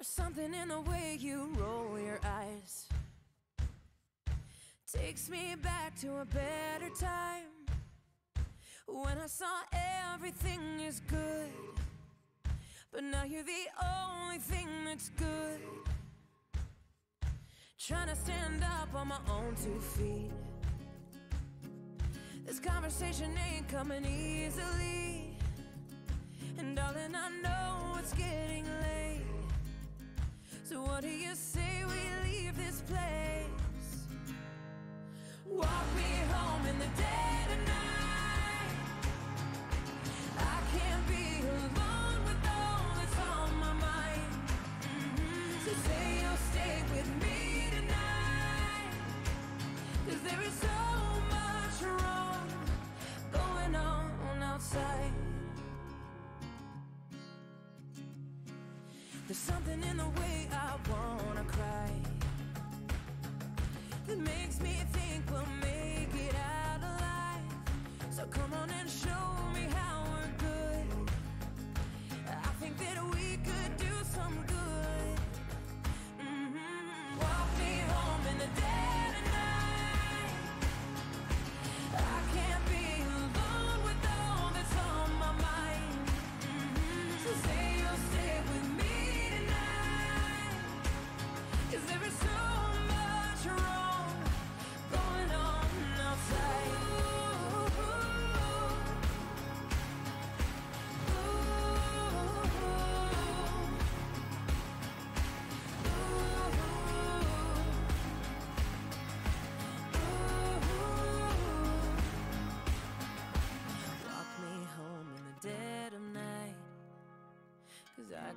There's something in the way you roll your eyes. Takes me back to a better time. When I saw everything is good. But now you're the only thing that's good. Trying to stand up on my own two feet. This conversation ain't coming easily. And darling, I know it's getting late. So what do you say we leave this place? There's something in the way I wanna cry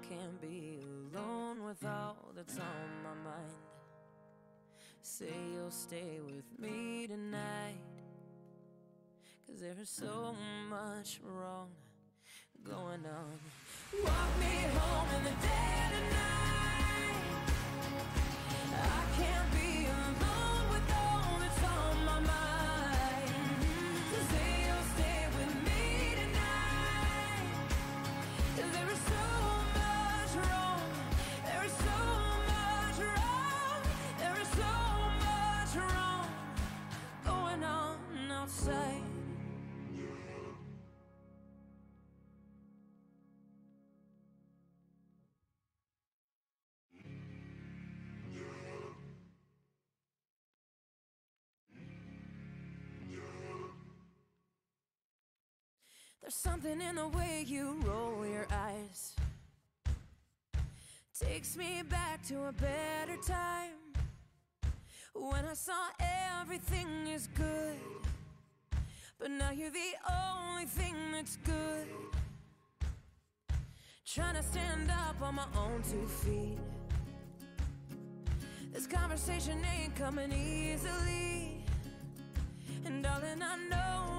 can't be alone with all that's on my mind. Say you'll stay with me tonight. Cause there is so much wrong going on. Walk me home in the dead of night. Something in the way you roll your eyes. Takes me back to a better time. When I saw everything is good. But now you're the only thing that's good. Trying to stand up on my own two feet. This conversation ain't coming easily. And darling, I know